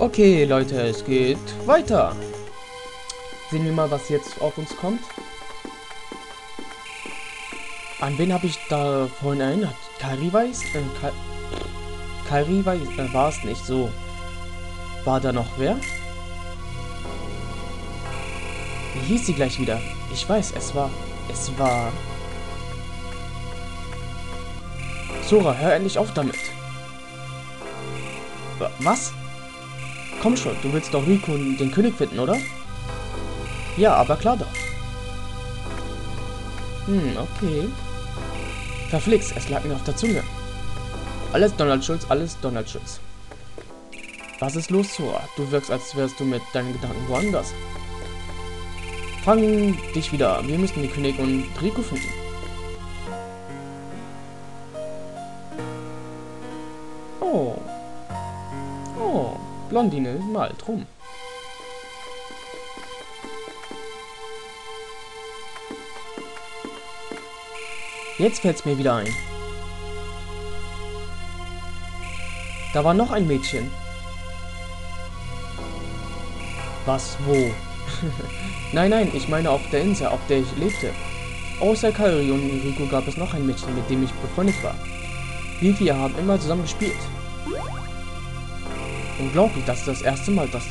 Okay, Leute, es geht weiter. Sehen wir mal, was jetzt auf uns kommt. An wen habe ich da vorhin erinnert? Kari weiß? Äh, Ka Kari weiß, äh, war es nicht so. War da noch wer? Wie hieß sie gleich wieder? Ich weiß, es war... Es war... Sora, hör endlich auf damit. Was? Komm schon, du willst doch Rico den König finden, oder? Ja, aber klar doch. Hm, okay. Verflixt, es lag mir auf der Zunge. Alles Donald Schulz, alles Donald Schulz. Was ist los, Sora? Du wirkst, als wärst du mit deinen Gedanken woanders. Fang dich wieder. Wir müssen die König und Rico finden. Blondine malt rum. Jetzt fällt's mir wieder ein. Da war noch ein Mädchen. Was? Wo? nein, nein, ich meine auf der Insel, auf der ich lebte. Außer Kairi und Rico gab es noch ein Mädchen, mit dem ich befreundet war. Wir vier haben immer zusammen gespielt. Unglaublich, das ist das erste Mal, dass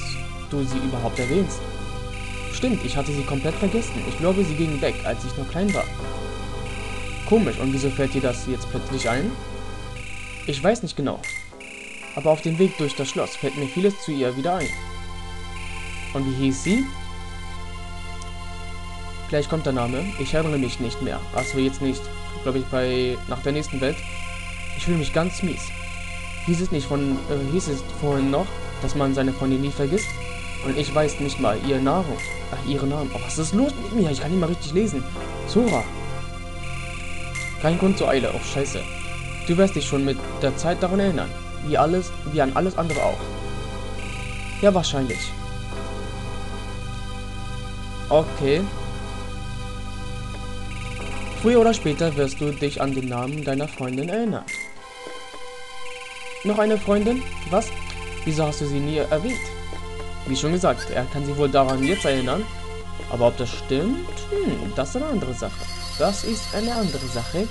du sie überhaupt erwähnst. Stimmt, ich hatte sie komplett vergessen. Ich glaube, sie ging weg, als ich noch klein war. Komisch, und wieso fällt dir das jetzt plötzlich ein? Ich weiß nicht genau. Aber auf dem Weg durch das Schloss fällt mir vieles zu ihr wieder ein. Und wie hieß sie? Gleich kommt der Name. Ich erinnere mich nicht mehr. Also jetzt nicht, glaube ich, bei nach der nächsten Welt. Ich fühle mich ganz mies. Hieß es nicht von, äh, hieß es vorhin noch, dass man seine Freundin nie vergisst? Und ich weiß nicht mal ihr Nahrung. Ach, ihre Namen. Oh, was ist los mit mir? Ich kann nicht mal richtig lesen. Sora. Kein Grund zur Eile. Oh, scheiße. Du wirst dich schon mit der Zeit daran erinnern. Wie alles, wie an alles andere auch. Ja, wahrscheinlich. Okay. Früher oder später wirst du dich an den Namen deiner Freundin erinnern. Noch eine Freundin? Was? Wieso hast du sie nie erwähnt? Wie schon gesagt, er kann sich wohl daran jetzt erinnern. Aber ob das stimmt? Hm, das ist eine andere Sache. Das ist eine andere Sache.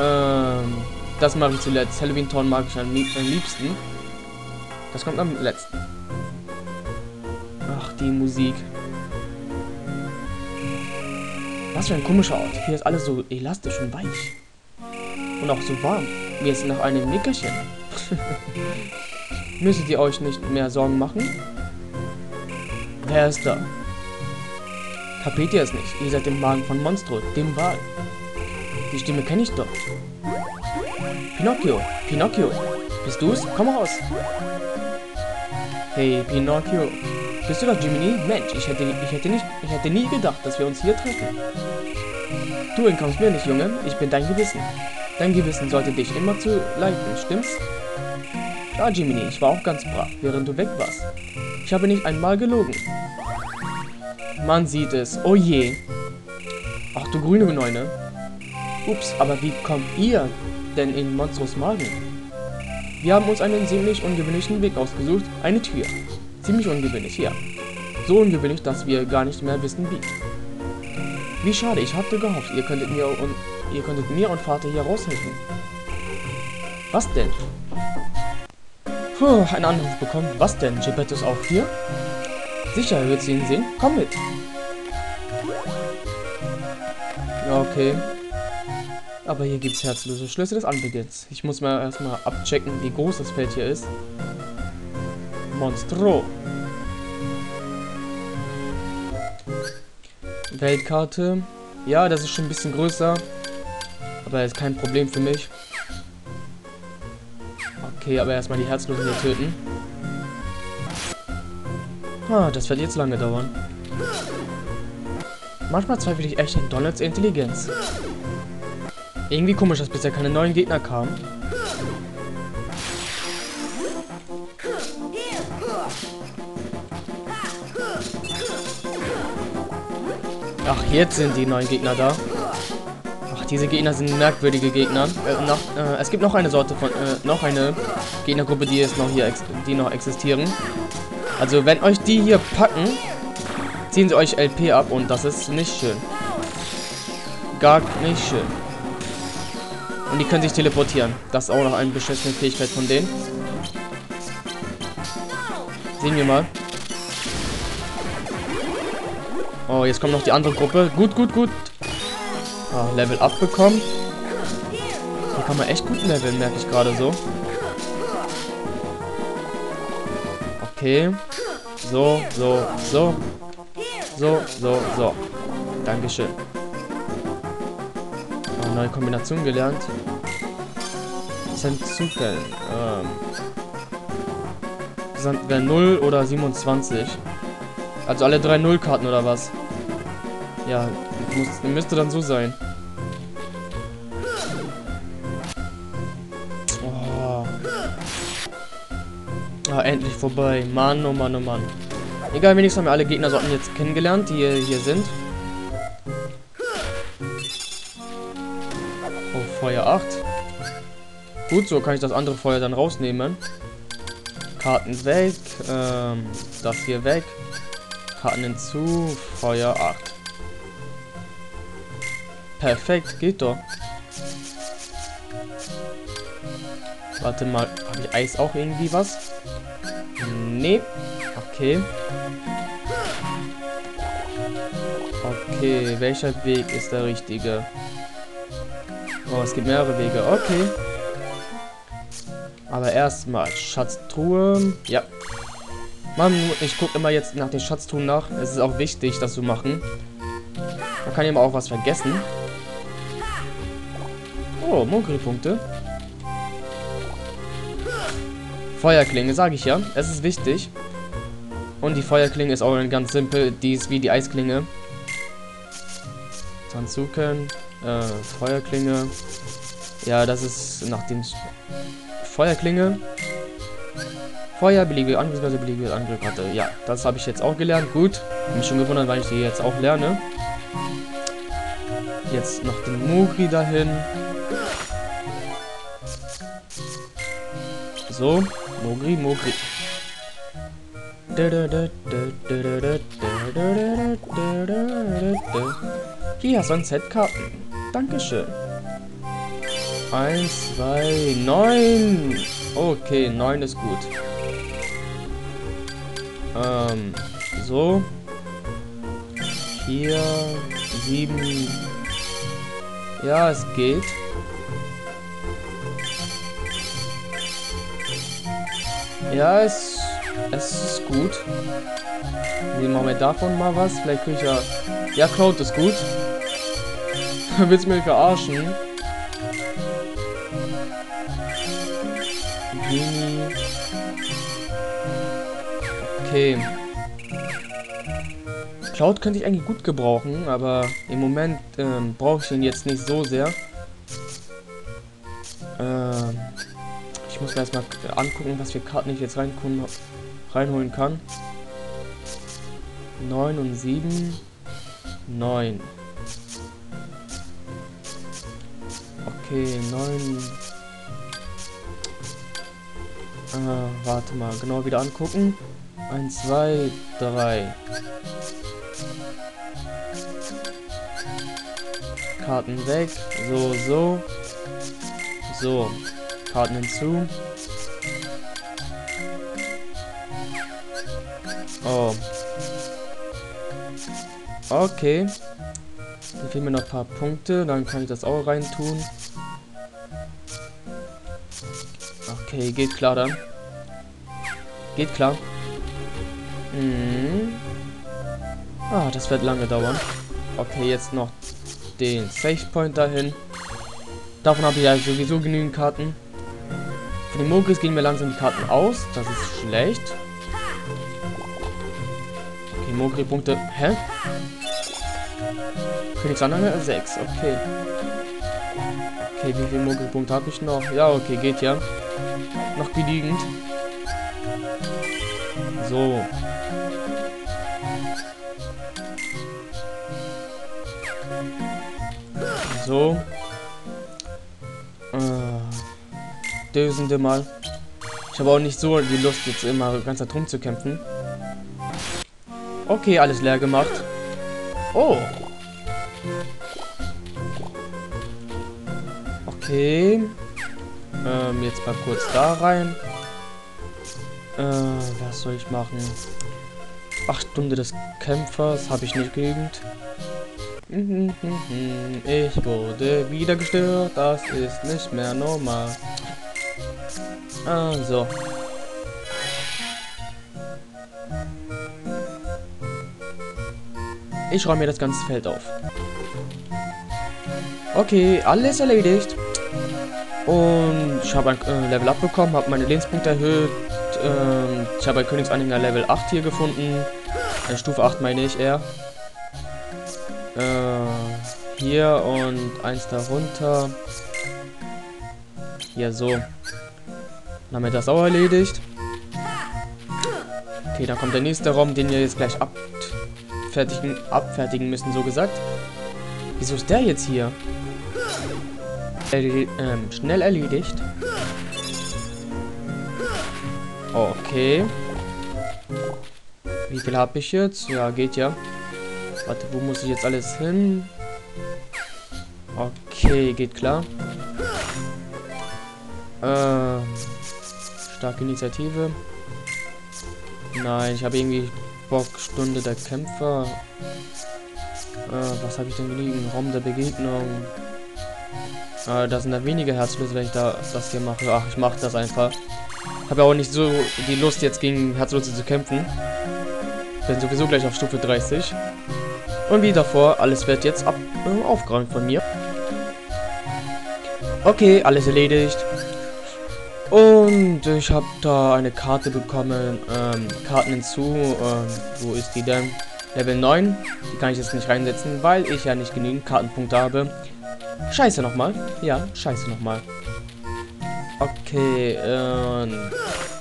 Ähm, das mache ich zuletzt. Halloween Town mag ich am liebsten. Das kommt am letzten. Ach, die Musik. Was für ein komischer Ort. Hier ist alles so elastisch und weich. Und auch so warm. Mir ist nach einem Nickerchen. Müsstet ihr euch nicht mehr Sorgen machen? Wer ist da? Kapiert ihr es nicht? Ihr seid im Magen von Monstro, dem Wal. Die Stimme kenne ich doch. Pinocchio, Pinocchio, bist du's? Komm raus. Hey, Pinocchio. Bist du doch Jiminy? Mensch, ich hätte, ich hätte nicht, ich hätte nie gedacht, dass wir uns hier treffen. Du entkommst mir nicht, Junge. Ich bin dein Gewissen. Dein Gewissen sollte dich immer zu leiten, stimmt's? Ja, Jiminy, ich war auch ganz brav, während du weg warst. Ich habe nicht einmal gelogen. Man sieht es. Oh je. Ach du grüne Neune. Ups, aber wie kommt ihr denn in Monstros Magen? Wir haben uns einen ziemlich ungewöhnlichen Weg ausgesucht. Eine Tür. Ziemlich ungewöhnlich, ja. So ungewöhnlich, dass wir gar nicht mehr wissen wie. Wie schade, ich hatte gehofft, ihr könntet mir und ihr könntet mir und Vater hier raushelfen. Was denn? Puh, einen Anruf bekommen. Was denn? Geppetto ist auch hier? Sicher, willst du ihn sehen? Komm mit. Ja, okay. Aber hier gibt es herzlose Schlüsse des Anbeginns. Ich muss mal erstmal abchecken, wie groß das Feld hier ist. Monstro. Weltkarte. Ja, das ist schon ein bisschen größer. Aber ist kein Problem für mich. Okay, aber erstmal die Herzlosen hier töten. Ah, das wird jetzt lange dauern. Manchmal zweifle ich echt an Donalds Intelligenz. Irgendwie komisch, dass bisher keine neuen Gegner kamen. Ach, jetzt sind die neuen Gegner da. Diese Gegner sind merkwürdige Gegner. Äh, noch, äh, es gibt noch eine Sorte von, äh, noch eine Gegnergruppe, die jetzt noch hier, die noch existieren. Also wenn euch die hier packen, ziehen sie euch LP ab und das ist nicht schön. Gar nicht schön. Und die können sich teleportieren. Das ist auch noch eine beschissene Fähigkeit von denen. Sehen wir mal. Oh, jetzt kommt noch die andere Gruppe. Gut, gut, gut. Ah, Level abbekommen. Hier kann man echt gut leveln, merke ich gerade so. Okay. So, so, so. So, so, so. Dankeschön. Oh, neue Kombination gelernt. Zenzuken. Ähm. Wäre 0 oder 27. Also alle drei Nullkarten oder was? Ja, muss, müsste dann so sein. Oh. Ah, endlich vorbei. Mann, oh Mann, oh Mann. Egal, wenigstens haben wir alle Gegnersorten jetzt kennengelernt, die hier sind. Oh, Feuer 8. Gut, so kann ich das andere Feuer dann rausnehmen. Karten weg. Ähm, das hier weg. Karten hinzu. Feuer 8. Perfekt, geht doch. Warte mal, habe ich Eis auch irgendwie was? Nee. Okay. Okay, welcher Weg ist der richtige? Oh, es gibt mehrere Wege. Okay. Aber erstmal Schatztruhe. Ja. Mann, ich gucke immer jetzt nach den Schatztruhen nach. Es ist auch wichtig, das zu machen. Man kann eben auch was vergessen. Oh, Mogri-Punkte. Feuerklinge, sage ich ja. Es ist wichtig. Und die Feuerklinge ist auch ganz simpel. Die ist wie die Eisklinge. Tanzuken. Äh, Feuerklinge. Ja, das ist nach dem Feuerklinge. Feuer, beliebige Angriffsweise, beliebige Angriff hatte. Ja, das habe ich jetzt auch gelernt. Gut. Mich schon gewundert, weil ich die jetzt auch lerne. Jetzt noch den Mogri dahin. So, Mogri, Mogri. Hier, sonst Set-Karten. Dankeschön. Eins, zwei, neun. Okay, neun ist gut. Ähm, so. Hier, sieben. Ja, es geht. Ja, es, es ist gut. Nehmen wir davon mal was. Vielleicht kriege ich ja... Ja, Cloud ist gut. Willst du mich verarschen? Genie. Okay. Cloud könnte ich eigentlich gut gebrauchen, aber im Moment ähm, brauche ich ihn jetzt nicht so sehr. Mir erstmal angucken, was für Karten ich jetzt rein reinholen kann. 9 und 7. 9. Okay, 9. Äh, warte mal, genau wieder angucken. 1, 2, 3. Karten weg. So, so. So. Karten hinzu. Oh. Okay. Dann fehlen mir noch ein paar Punkte. Dann kann ich das auch rein tun. Okay, geht klar dann. Geht klar. Mhm. Ah, das wird lange dauern. Okay, jetzt noch den Safe Point dahin. Davon habe ich ja sowieso genügend Karten. Für den Mogris gehen mir langsam die Karten aus. Das ist schlecht. Mogri-Punkte. Hä? Krieg ich 6, okay. Okay, wie viel Mogri-Punkte habe ich noch? Ja, okay, geht ja. Noch genügend. So. So. Äh, dösende mal. Ich habe auch nicht so die Lust, jetzt immer ganz darum zu kämpfen. Okay, alles leer gemacht. Oh. Okay. Ähm, jetzt mal kurz da rein. Äh, was soll ich machen? Acht Stunde des Kämpfers habe ich nicht genügend. Ich wurde wieder gestört, das ist nicht mehr normal. Also. Ich räume mir das ganze Feld auf. Okay, alles erledigt. Und ich habe ein äh, Level up bekommen, habe meine Lebenspunkte erhöht. Ähm, ich habe ein Königsanhänger Level 8 hier gefunden. Äh, Stufe 8 meine ich eher. Äh, hier und eins darunter. Hier so. Dann haben wir das auch erledigt. Okay, dann kommt der nächste Raum, den wir jetzt gleich abfertigen, abfertigen müssen, so gesagt. Wieso ist der jetzt hier? Erle ähm, schnell erledigt. Okay. Wie viel habe ich jetzt? Ja, geht ja. Warte, wo muss ich jetzt alles hin? Okay, geht klar. Äh, starke Initiative. Nein, ich habe irgendwie Bock, Stunde der Kämpfer. Äh, was habe ich denn gelegen? Raum der Begegnung. Äh, da sind da weniger Herzlose, wenn ich da das hier mache. Ach, ich mache das einfach. Habe auch nicht so die Lust, jetzt gegen Herzlose zu kämpfen. Bin sowieso gleich auf Stufe 30. Und wie davor, alles wird jetzt ab äh, aufgeräumt von mir. Okay, alles erledigt. Und ich habe da eine Karte bekommen. Ähm, Karten hinzu. Ähm, wo ist die denn? Level 9. Die kann ich jetzt nicht reinsetzen, weil ich ja nicht genügend Kartenpunkte habe. Scheiße nochmal. Ja, scheiße nochmal. Okay, ähm,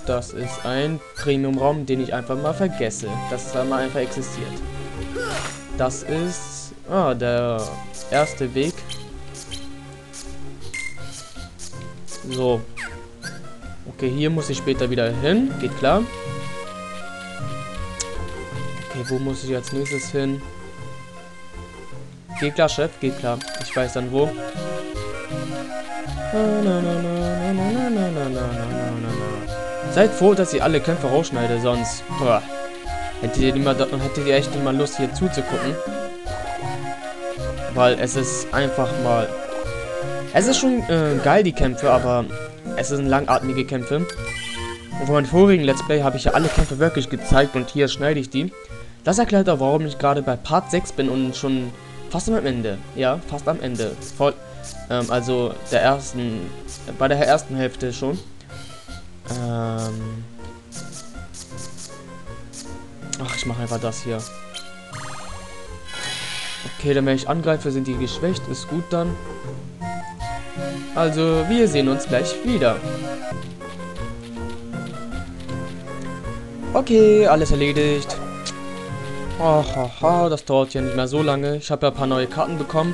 das ist ein Premium-Raum, den ich einfach mal vergesse. Dass es einmal einfach existiert. Das ist ah, der erste Weg. So. Okay, hier muss ich später wieder hin. Geht klar. Okay, wo muss ich als nächstes hin? Geht klar, Chef, geht klar. Ich weiß dann wo. Seid froh, dass ihr alle Kämpfe rausschneidet, sonst boah, hättet ihr, immer, hättet ihr echt immer Lust hier zuzugucken. Weil es ist einfach mal... Es ist schon äh, geil, die Kämpfe, aber es sind langatmige Kämpfe. Und von meinem vorigen Let's Play habe ich ja alle Kämpfe wirklich gezeigt und hier schneide ich die. Das erklärt auch, warum ich gerade bei Part 6 bin und schon fast am Ende. Ja, fast am Ende. Voll, ähm, also der ersten, bei der ersten Hälfte schon. Ähm Ach, ich mache einfach das hier. Okay, dann wenn ich angreife, sind die geschwächt. Ist gut dann. Also, wir sehen uns gleich wieder. Okay, alles erledigt. Ach, haha, das dauert ja nicht mehr so lange. Ich habe ja ein paar neue Karten bekommen.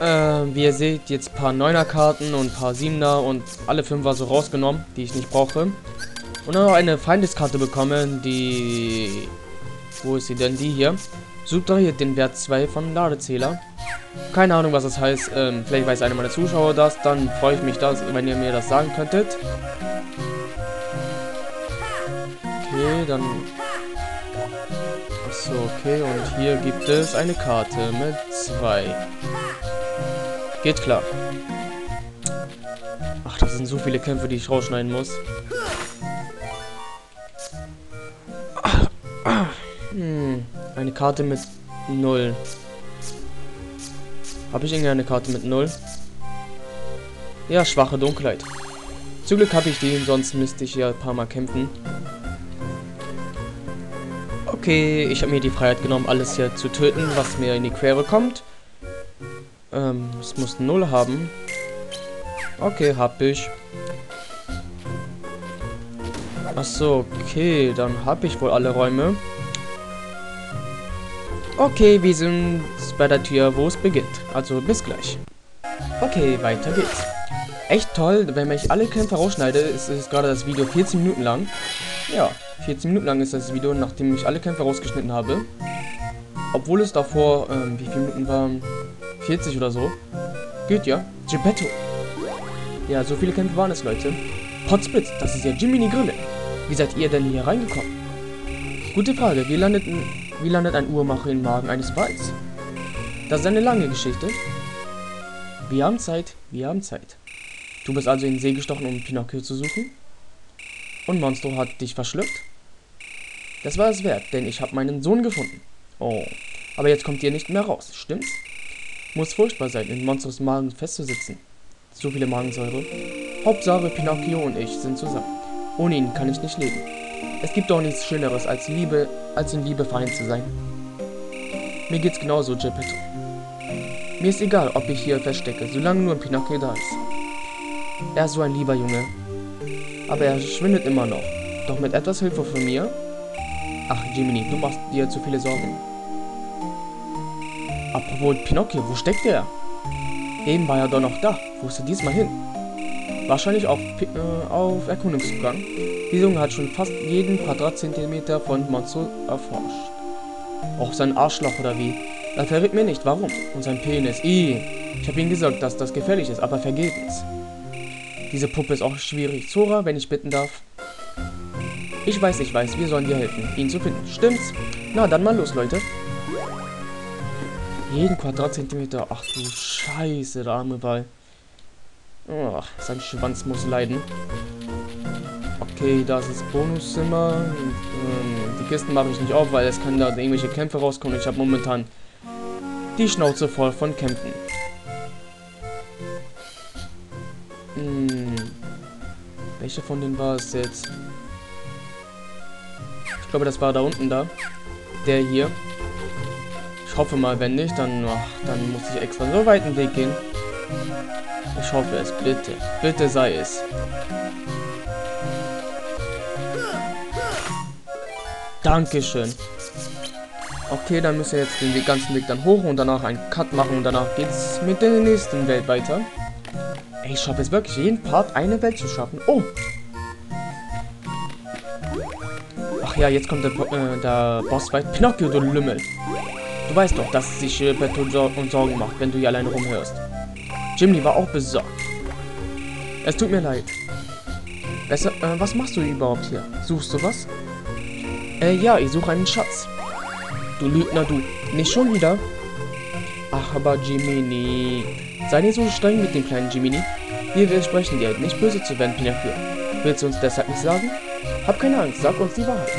Äh, wie ihr seht, jetzt ein paar 9er Karten und ein paar 7er und alle 5er so rausgenommen, die ich nicht brauche. Und dann noch eine Feindeskarte bekommen, die... Wo ist sie denn? Die hier. Subtrahiert den Wert 2 von Ladezähler. Keine Ahnung, was das heißt. Ähm, vielleicht weiß einer meiner Zuschauer das. Dann freue ich mich, das, wenn ihr mir das sagen könntet. Okay, dann so, okay. Und hier gibt es eine Karte mit zwei. Geht klar. Ach, das sind so viele Kämpfe, die ich rausschneiden muss. Hm, eine Karte mit null. Habe ich irgendeine Karte mit null? Ja, schwache Dunkelheit. Zum Glück habe ich die, sonst müsste ich ja ein paar Mal kämpfen. Okay, ich habe mir die Freiheit genommen, alles hier zu töten, was mir in die Quere kommt. Ähm, es muss null haben. Okay, hab ich. Achso, okay, dann habe ich wohl alle Räume. Okay, wir sind bei der Tür, wo es beginnt. Also bis gleich. Okay, weiter geht's. echt toll, wenn ich alle Kämpfe rausschneide, ist, ist gerade das Video 14 Minuten lang. Ja, 14 Minuten lang ist das Video, nachdem ich alle Kämpfe rausgeschnitten habe. Obwohl es davor, ähm, wie viele Minuten waren? 40 oder so. Geht ja. Geppetto. Ja, so viele Kämpfe waren es, Leute. Potzblitz, das ist ja Jiminy Grille. Wie seid ihr denn hier reingekommen? Gute Frage. Wie landet, ein, wie landet ein Uhrmacher im Magen eines Walls? Das ist eine lange Geschichte. Wir haben Zeit, wir haben Zeit. Du bist also in den See gestochen, um Pinocchio zu suchen? Und Monstro hat dich verschluckt? Das war es wert, denn ich habe meinen Sohn gefunden. Oh, aber jetzt kommt ihr nicht mehr raus, stimmt's? Muss furchtbar sein, in Monstros Magen festzusitzen. So viele Magensäure. Hauptsache, Pinocchio und ich sind zusammen. Ohne ihn kann ich nicht leben. Es gibt doch nichts Schöneres, als Liebe, als in Liebe vereint zu sein. Mir geht's genauso, Geppetto. Mir ist egal, ob ich hier feststecke, solange nur ein Pinocchio da ist. Er ist so ein lieber Junge. Aber er schwindet immer noch. Doch mit etwas Hilfe von mir... Ach, Jiminy, du machst dir zu viele Sorgen. Apropos Pinocchio, wo steckt er? Eben war er doch noch da. Wo ist er diesmal hin? Wahrscheinlich auf, äh, auf Erkundungszugang. Die Junge hat schon fast jeden Quadratzentimeter von Monzo erforscht. Auch sein Arschloch oder wie? Er verrät mir nicht, warum. Und sein Penis. Ih. Ich habe ihm gesagt, dass das gefährlich ist, aber vergebens. Diese Puppe ist auch schwierig. Zora, wenn ich bitten darf. Ich weiß, ich weiß, wir sollen dir helfen, ihn zu finden. Stimmt's? Na, dann mal los, Leute. Jeden Quadratzentimeter. Ach du Scheiße, der arme Ball. Oh, sein Schwanz muss leiden. Okay, das ist Bonuszimmer. Ähm, die Kisten mache ich nicht auf, weil es kann da irgendwelche Kämpfe rauskommen. Ich habe momentan die Schnauze voll von Kämpfen. Hm. Welche von denen war es jetzt? Ich glaube, das war da unten da. Der hier. Ich hoffe mal, wenn nicht, dann, ach, dann muss ich extra so weit einen Weg gehen. Ich hoffe es, bitte. Bitte sei es. Dankeschön. Okay, dann müssen wir jetzt den ganzen Weg dann hoch und danach einen Cut machen und danach geht es mit der nächsten Welt weiter. Ich schaffe es wirklich, jeden Part eine Welt zu schaffen. Oh! Ach ja, jetzt kommt der, äh, der Bossfight. Pinocchio, du Lümmel. Du weißt doch, dass sich äh, Betto und Sorgen macht, wenn du hier alleine rumhörst. Jimmy war auch besorgt. Es tut mir leid. Besser, äh, was machst du überhaupt hier? Suchst du was? Äh, ja, ich suche einen Schatz. Du Lügner, du. Nicht schon wieder? Ach, aber Jiminy. Sei nicht so streng mit dem kleinen Jiminy. Wir versprechen dir, nicht böse zu werden, Pinocchio. Willst du uns deshalb nicht sagen? Hab keine Angst, sag uns die Wahrheit.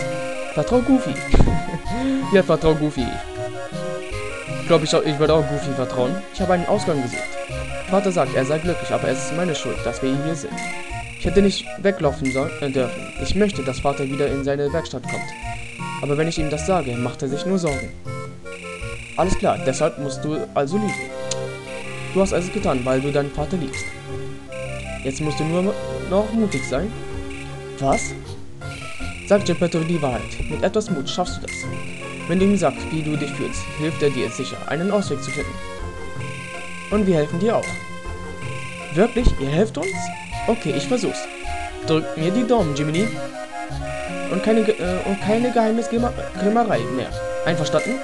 Vertrau Goofy. ja, vertrau Goofy. Ich glaube, ich, ich würde auch Goofy vertrauen. Ich habe einen Ausgang gesucht. Vater sagt, er sei glücklich, aber es ist meine Schuld, dass wir hier sind. Ich hätte nicht weglaufen sollen, äh, dürfen. Ich möchte, dass Vater wieder in seine Werkstatt kommt. Aber wenn ich ihm das sage, macht er sich nur Sorgen. Alles klar, deshalb musst du also lieben. Du hast alles getan, weil du deinen Vater liebst. Jetzt musst du nur noch mutig sein. Was? Sag Geppetto die Wahrheit. Mit etwas Mut schaffst du das. Wenn du ihm sagst, wie du dich fühlst, hilft er dir sicher, einen Ausweg zu finden. Und wir helfen dir auch. Wirklich? Ihr helft uns? Okay, ich versuch's. Drück mir die Daumen, Jiminy. Und keine, äh, und keine Geheimniskrämerei mehr. Einverstanden?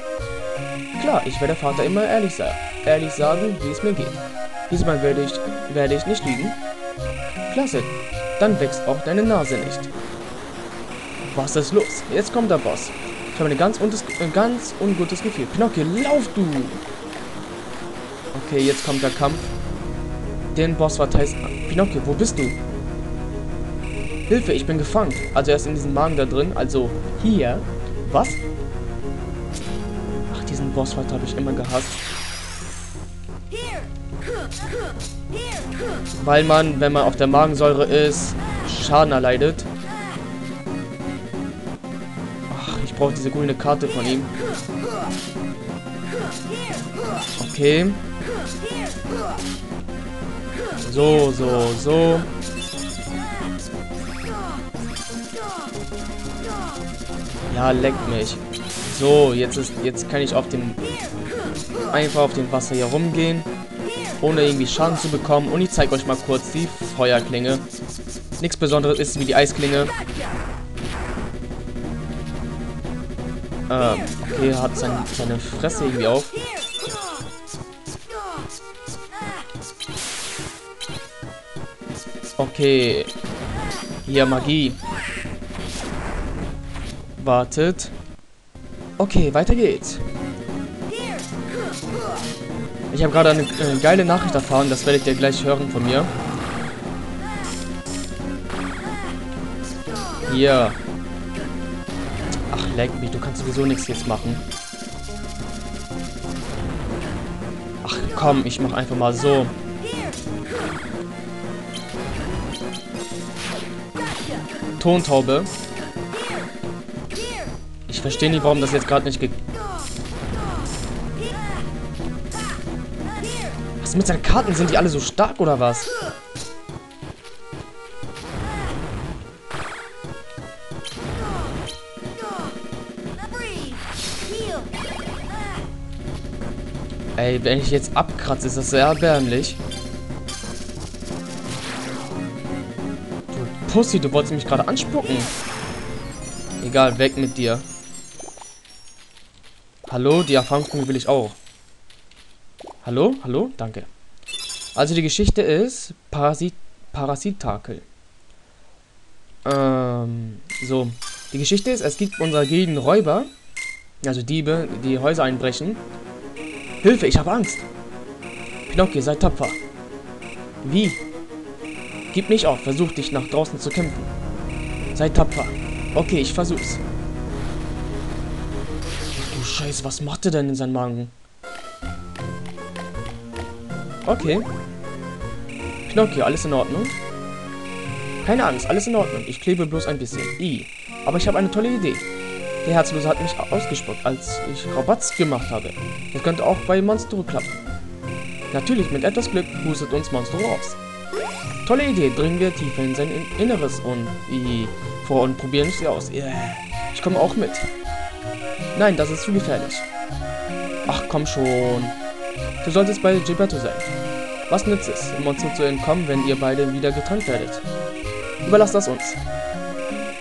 Klar, ich werde Vater immer ehrlich, sa ehrlich sagen, wie es mir geht. Diesmal werde ich, werde ich nicht lügen. Klasse, dann wächst auch deine Nase nicht. Was ist los? Jetzt kommt der Boss. Ich habe ein ganz, ein ganz ungutes Gefühl. Pinocchio, lauf du! Okay, jetzt kommt der Kampf. Den Boss verteilt. Pinocchio, wo bist du? Hilfe, ich bin gefangen. Also er ist in diesem Magen da drin. Also hier. Was? Ach, diesen Bossfight habe ich immer gehasst. Weil man, wenn man auf der Magensäure ist, Schaden erleidet. Ach, ich brauche diese grüne Karte von ihm. Okay. So, so, so. Ja, leckt mich. So, jetzt ist, jetzt kann ich auf dem einfach auf dem Wasser hier rumgehen. ohne irgendwie Schaden zu bekommen. Und ich zeige euch mal kurz die Feuerklinge. Nichts Besonderes ist wie die Eisklinge. Ähm, okay, hat sein, seine Fresse irgendwie auf. Okay. Hier, Magie. Wartet. Okay, weiter geht's. Ich habe gerade eine äh, geile Nachricht erfahren, das werdet ihr gleich hören von mir. Hier. Ach, leck mich, du kannst sowieso nichts jetzt machen. Ach komm, ich mach einfach mal so. Tontaube. Ich verstehe nicht, warum das jetzt gerade nicht ge... Was mit seinen Karten? Sind die alle so stark oder was? Ey, wenn ich jetzt abkratze, ist das sehr erbärmlich. Du Pussy, du wolltest mich gerade anspucken. Egal, weg mit dir. Hallo, die Erfahrungspunkte will ich auch. Hallo, hallo, danke. Also die Geschichte ist Parasit Parasitakel. Ähm, so. Die Geschichte ist, es gibt unserer Gegend Räuber, also Diebe, die Häuser einbrechen Hilfe, ich habe Angst. Pinocchio, sei tapfer. Wie? Gib nicht auf, versuch dich nach draußen zu kämpfen. Sei tapfer. Okay, ich versuch's. Du Scheiße, was macht er denn in seinem Magen? Okay. Pinocchio, alles in Ordnung? Keine Angst, alles in Ordnung. Ich klebe bloß ein bisschen. I. Aber ich habe eine tolle Idee. Der Herzlose hat mich ausgespuckt, als ich Rabatz gemacht habe. Das könnte auch bei Monstro klappen. Natürlich, mit etwas Glück hustet uns Monstro aus. Tolle Idee, dringen wir tiefer in sein Inneres und wie vor und probieren es aus. Yeah. Ich komme auch mit. Nein, das ist zu gefährlich. Ach, komm schon. Du solltest bei Gilberto sein. Was nützt es, dem Monster zu entkommen, wenn ihr beide wieder getrennt werdet? Überlasst das uns.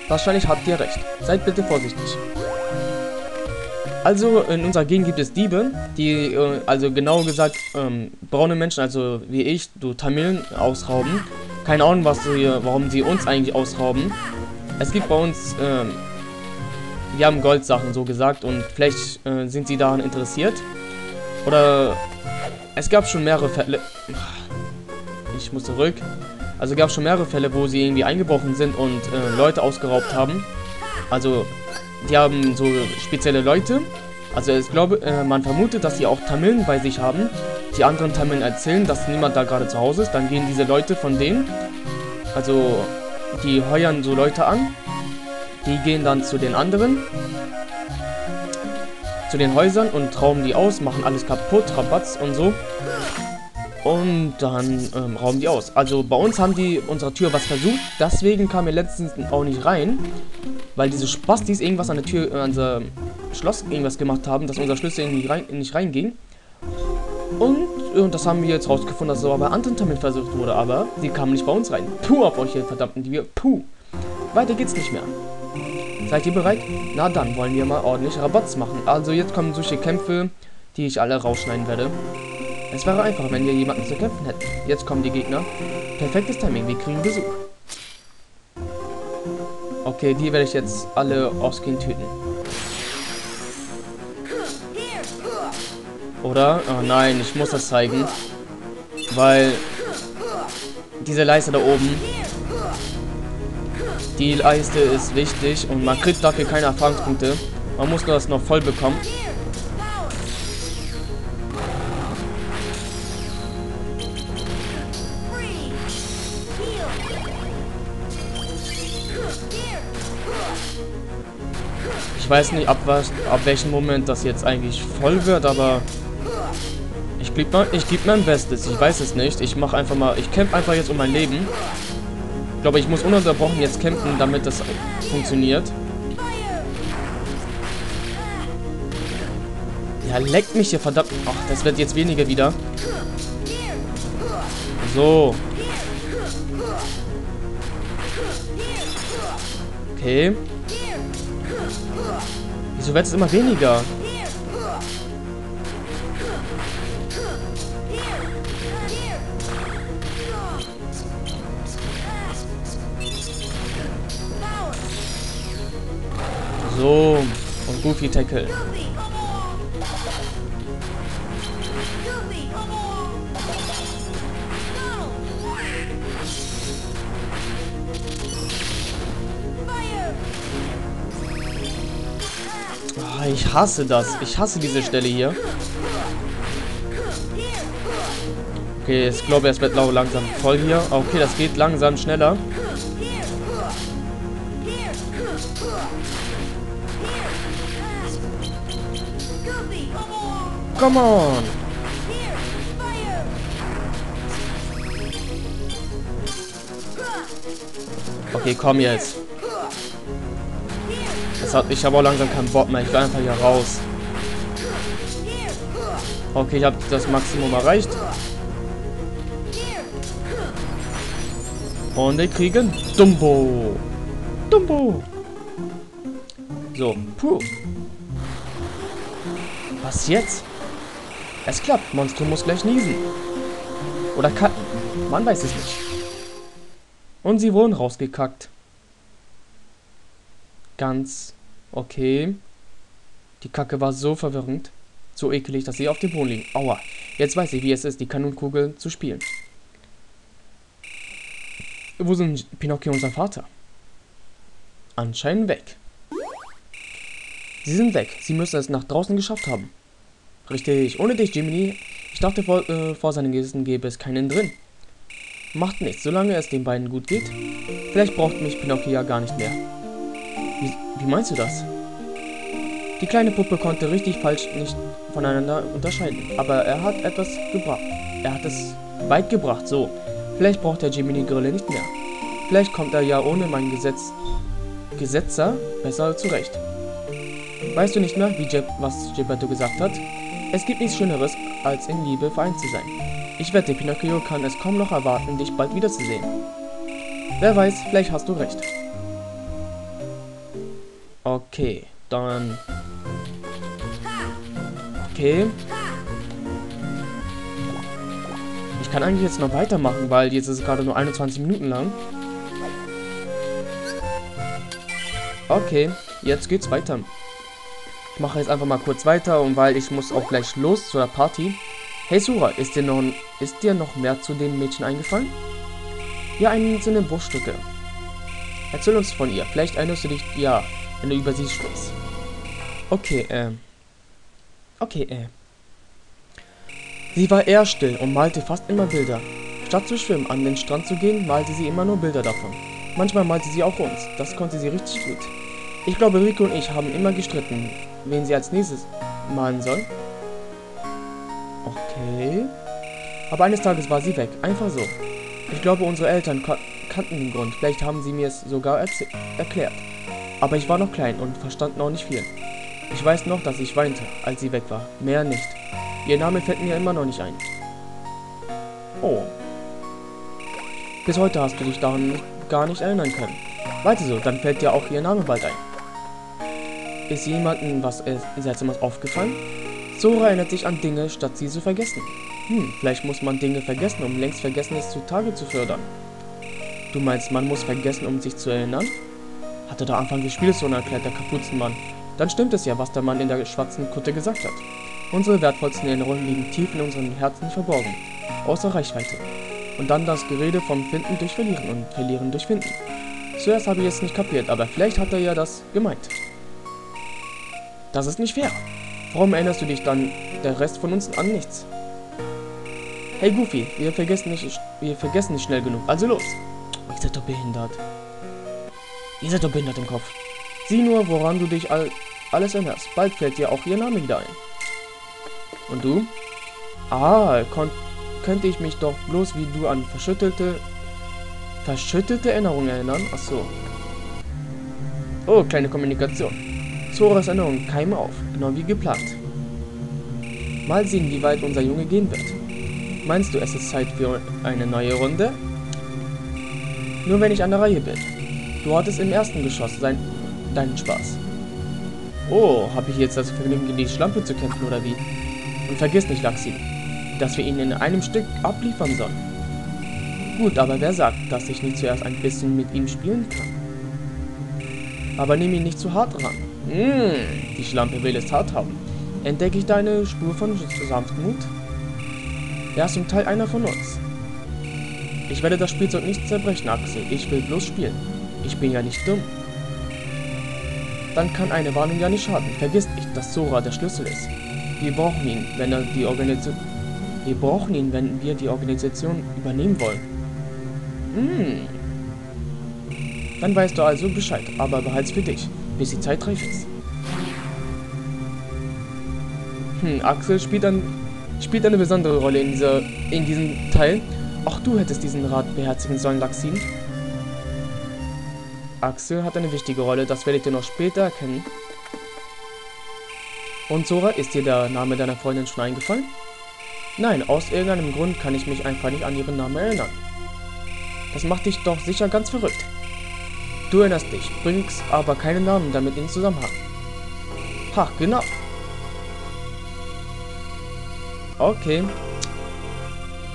Wahrscheinlich habt ihr recht. Seid bitte vorsichtig. Also in unserer Gegend gibt es Diebe, die, äh, also genau gesagt, ähm, braune Menschen, also wie ich, du Tamilen, ausrauben. Keine Ahnung, was sie, warum sie uns eigentlich ausrauben. Es gibt bei uns, ähm, wir haben Goldsachen so gesagt und vielleicht äh, sind sie daran interessiert. Oder es gab schon mehrere Fälle. Ich muss zurück. Also gab es schon mehrere Fälle, wo sie irgendwie eingebrochen sind und äh, Leute ausgeraubt haben. Also, die haben so spezielle Leute. Also ich glaube, äh, man vermutet, dass sie auch Tamilen bei sich haben. Die anderen Tamilen erzählen, dass niemand da gerade zu Hause ist. Dann gehen diese Leute von denen, also die heuern so Leute an. Die gehen dann zu den anderen, zu den Häusern und rauben die aus, machen alles kaputt, Rabatz und so. Und dann ähm, rauben die aus. Also bei uns haben die unserer Tür was versucht. Deswegen kam wir letztens auch nicht rein. Weil diese Spastis irgendwas an der Tür, äh, an unser Schloss irgendwas gemacht haben, dass unser Schlüssel nicht, rein, nicht reinging. Und, und das haben wir jetzt rausgefunden, dass es aber bei anderen damit versucht wurde. Aber sie kamen nicht bei uns rein. Puh auf euch, ihr verdammten Diebe. Puh. Weiter geht's nicht mehr. Seid ihr bereit? Na dann wollen wir mal ordentlich Rabatz machen. Also jetzt kommen solche Kämpfe, die ich alle rausschneiden werde. Es wäre einfach, wenn wir jemanden zu kämpfen hätten. Jetzt kommen die Gegner. Perfektes Timing, wir kriegen Besuch. Okay, die werde ich jetzt alle offscreen töten. Oder? Oh nein, ich muss das zeigen. Weil diese Leiste da oben, die Leiste ist wichtig und man kriegt dafür keine Erfahrungspunkte. Man muss nur das noch voll bekommen. weiß nicht, ab, was, ab welchem Moment das jetzt eigentlich voll wird, aber ich gebe mein, ich geb mein Bestes. Ich weiß es nicht. Ich mache einfach mal, ich kämpfe einfach jetzt um mein Leben. Ich glaube, ich muss ununterbrochen jetzt kämpfen, damit das funktioniert. Ja, leckt mich hier, verdammt. Ach, das wird jetzt weniger wieder. So. Okay. Wieso wird es immer weniger? So. Und Goofy Tackle. Ah, ich hasse das. Ich hasse diese Stelle hier. Okay, ich glaube, es wird langsam voll hier. Okay, das geht langsam schneller. Come on! Okay, komm jetzt. Hat, ich habe auch langsam keinen Bock mehr. Ich will einfach hier raus. Okay, ich habe das Maximum erreicht. Und wir kriegen Dumbo. Dumbo. So, puh. Was jetzt? Es klappt. Monstrum muss gleich niesen. Oder kacken. Man weiß es nicht. Und sie wurden rausgekackt. Ganz okay. Die Kacke war so verwirrend. So ekelig, dass sie auf dem Boden liegen. Aua. Jetzt weiß ich, wie es ist, die Kanonenkugeln zu spielen. Wo sind Pinocchio und sein Vater? Anscheinend weg. Sie sind weg. Sie müssen es nach draußen geschafft haben. Richtig. Ohne dich, Jiminy. Ich dachte, vor, äh, vor seinen Gästen gäbe es keinen drin. Macht nichts, solange es den beiden gut geht. Vielleicht braucht mich Pinocchio ja gar nicht mehr. Wie, wie meinst du das? Die kleine Puppe konnte richtig falsch nicht voneinander unterscheiden. Aber er hat etwas gebracht. Er hat es weit gebracht, so. Vielleicht braucht der Jiminy Grille nicht mehr. Vielleicht kommt er ja ohne mein Gesetz Gesetzer besser zurecht. Weißt du nicht mehr, wie Jeb, was Gepetto gesagt hat? Es gibt nichts Schöneres, als in Liebe vereint zu sein. Ich wette, Pinocchio kann es kaum noch erwarten, dich bald wiederzusehen. Wer weiß, vielleicht hast du recht. Okay, dann... Okay. Ich kann eigentlich jetzt noch weitermachen, weil jetzt ist es gerade nur 21 Minuten lang. Okay, jetzt geht's weiter mache jetzt einfach mal kurz weiter und weil ich muss auch gleich los zu der Party. Hey Sura, ist dir noch, ist dir noch mehr zu dem Mädchen eingefallen? Ja, einzelne Bruchstücke. Erzähl uns von ihr. Vielleicht erinnerst du dich, ja, wenn du über sie sprichst. Okay, äh. Okay, äh. Sie war eher still und malte fast immer Bilder. Statt zu schwimmen, an den Strand zu gehen, malte sie immer nur Bilder davon. Manchmal malte sie auch uns. Das konnte sie richtig gut. Ich glaube, Rico und ich haben immer gestritten, wen sie als nächstes malen soll. Okay. Aber eines Tages war sie weg. Einfach so. Ich glaube, unsere Eltern kannten den Grund. Vielleicht haben sie mir es sogar erklärt. Aber ich war noch klein und verstand noch nicht viel. Ich weiß noch, dass ich weinte, als sie weg war. Mehr nicht. Ihr Name fällt mir immer noch nicht ein. Oh. Bis heute hast du dich daran gar nicht erinnern können. Weiter so, dann fällt dir auch ihr Name bald ein. Ist jemandem was äh, Seltsames aufgefallen? Sora erinnert sich an Dinge, statt sie zu vergessen. Hm, vielleicht muss man Dinge vergessen, um längst Vergessenes zutage zu fördern. Du meinst, man muss vergessen, um sich zu erinnern? Hatte der Anfang des Spiels so erklärt der Kapuzenmann. Dann stimmt es ja, was der Mann in der schwarzen Kutte gesagt hat. Unsere wertvollsten Erinnerungen liegen tief in unseren Herzen verborgen, außer Reichweite. Und dann das Gerede vom Finden durch Verlieren und Verlieren durch Finden. Zuerst habe ich es nicht kapiert, aber vielleicht hat er ja das gemeint. Das ist nicht fair. Warum erinnerst du dich dann der Rest von uns an nichts? Hey Goofy, wir vergessen nicht, wir vergessen nicht schnell genug. Also los. Oh, ihr seid doch behindert. Ihr seid doch behindert im Kopf. Sieh nur, woran du dich all, alles erinnerst. Bald fällt dir auch ihr Name wieder ein. Und du? Ah, könnte ich mich doch bloß wie du an verschüttelte, verschüttelte Erinnerungen erinnern? Ach so. Oh, kleine Kommunikation. Zoras Erinnerungen keimen auf, genau wie geplant. Mal sehen, wie weit unser Junge gehen wird. Meinst du, es ist Zeit für eine neue Runde? Nur wenn ich an der Reihe bin. Du hattest im ersten Geschoss sein, deinen Spaß. Oh, habe ich jetzt das Vergnügen, gegen die Schlampe zu kämpfen oder wie? Und vergiss nicht, Laxi, dass wir ihn in einem Stück abliefern sollen. Gut, aber wer sagt, dass ich nicht zuerst ein bisschen mit ihm spielen kann? Aber nimm ihn nicht zu hart ran. Mmh, die Schlampe will es hart haben. Entdecke ich deine Spur von Sanftmut? Er ist zum Teil einer von uns. Ich werde das Spielzeug nicht zerbrechen, Axel. Ich will bloß spielen. Ich bin ja nicht dumm. Dann kann eine Warnung ja nicht schaden. Vergiss nicht, dass Sora der Schlüssel ist. Wir brauchen ihn, wenn er die Organisation... Wir brauchen ihn, wenn wir die Organisation übernehmen wollen. Hm. Dann weißt du also Bescheid, aber behalt's für dich, bis die Zeit ist. Hm, Axel spielt, ein, spielt eine besondere Rolle in, dieser, in diesem Teil. Auch du hättest diesen Rat beherzigen sollen, Laxin. Axel hat eine wichtige Rolle, das werdet ihr noch später erkennen. Und Sora, ist dir der Name deiner Freundin schon eingefallen? Nein, aus irgendeinem Grund kann ich mich einfach nicht an ihren Namen erinnern. Das macht dich doch sicher ganz verrückt. Du erinnerst dich, bringst aber keinen Namen damit in Zusammenhang. Ha, genau. Okay.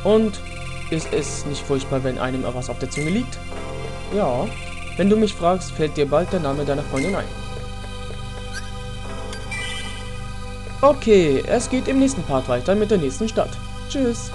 Und ist es nicht furchtbar, wenn einem was auf der Zunge liegt? Ja. Wenn du mich fragst, fällt dir bald der Name deiner Freundin ein. Okay, es geht im nächsten Part weiter mit der nächsten Stadt. Tschüss.